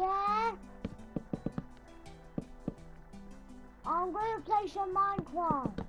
Yeah? I'm gonna play some Minecraft.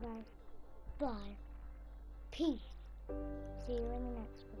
Guys. Bye. Peace. See you in the next video.